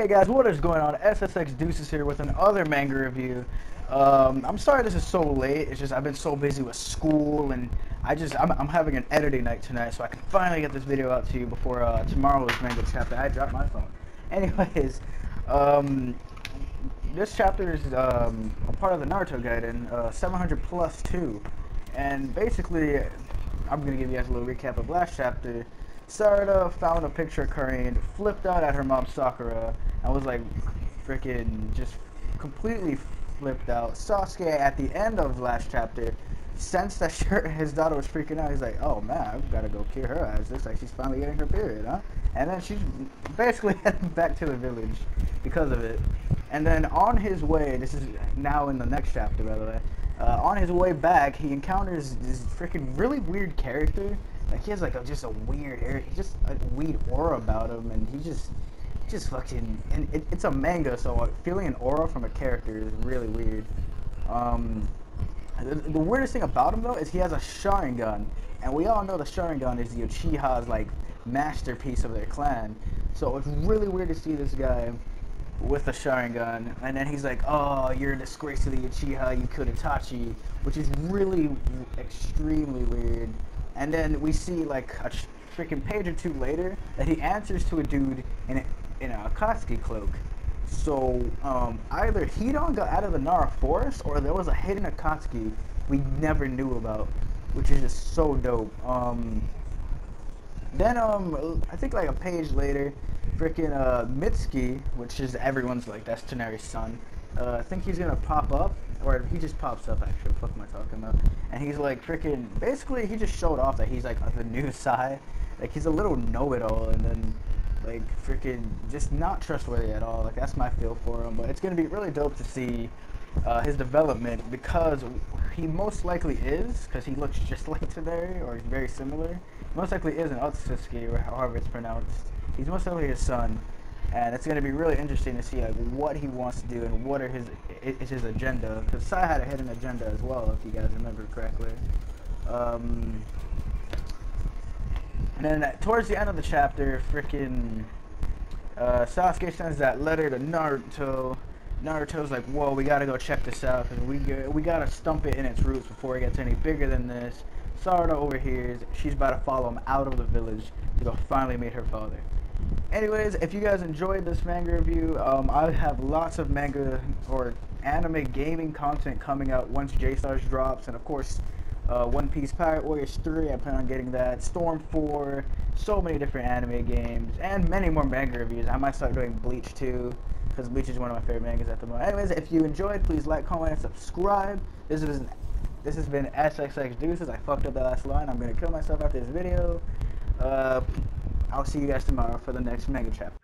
Hey guys, what is going on? SSX Deuces here with another manga review. Um, I'm sorry this is so late. It's just I've been so busy with school and I just I'm, I'm having an editing night tonight, so I can finally get this video out to you before uh, tomorrow's manga chapter. I dropped my phone. Anyways, um, this chapter is um, a part of the Naruto Gaiden, uh, 700 plus two, and basically I'm gonna give you guys a little recap of last chapter. Sarada found a picture of Karin, flipped out at her mom Sakura, and was like freaking just completely flipped out. Sasuke at the end of last chapter sensed that shirt his daughter was freaking out. He's like, oh man, I've got to go cure her eyes. Looks like she's finally getting her period, huh? And then she's basically heading back to the village because of it. And then on his way, this is now in the next chapter, by the way. Uh, on his way back, he encounters this freaking really weird character like he has like a, just a weird just a weird aura about him, and he just, just fucking. And it, it's a manga, so feeling an aura from a character is really weird. Um, the, the, weirdest thing about him though is he has a Sharingan, and we all know the Sharingan is the Uchiha's like masterpiece of their clan. So it's really weird to see this guy with a Sharingan, and then he's like, "Oh, you're a disgrace to the Uchiha. You killed Itachi," which is really extremely weird. And then we see like a freaking page or two later that he answers to a dude in Akatsuki cloak. So um, either Hidan got out of the Nara forest or there was a hidden Akatsuki we never knew about, which is just so dope. Um, then um, I think like a page later, freaking uh, Mitsuki, which is everyone's like that's Toneri's son. Uh, I think he's gonna pop up or he just pops up actually. What am I talking about? And he's like freaking. Basically, he just showed off that he's like the new Sai. Like he's a little know-it-all, and then like freaking just not trustworthy at all. Like that's my feel for him. But it's gonna be really dope to see uh, his development because he most likely is because he looks just like Toneri or he's very similar. Most likely is an Otsutsuki or however it's pronounced. He's most likely his son and it's going to be really interesting to see like what he wants to do and what are his is his agenda. Because Sai had a hidden agenda as well, if you guys remember correctly. Um, and then at, towards the end of the chapter, freaking uh, Sasuke sends that letter to Naruto. Naruto's like, "Whoa, we gotta go check this out because we we gotta stump it in its roots before it gets any bigger than this." Sarada overhears. She's about to follow him out of the village to go finally meet her father anyways, if you guys enjoyed this manga review, um, I have lots of manga or anime gaming content coming out once J-Stars drops, and of course, uh, One Piece Pirate Warriors 3, I plan on getting that, Storm 4, so many different anime games, and many more manga reviews. I might start doing Bleach too, because Bleach is one of my favorite mangas at the moment. Anyways, if you enjoyed, please like, comment, and subscribe. This is this has been SXX Deuces. I fucked up the last line. I'm gonna kill myself after this video. Uh, I'll see you guys tomorrow for the next manga chapter.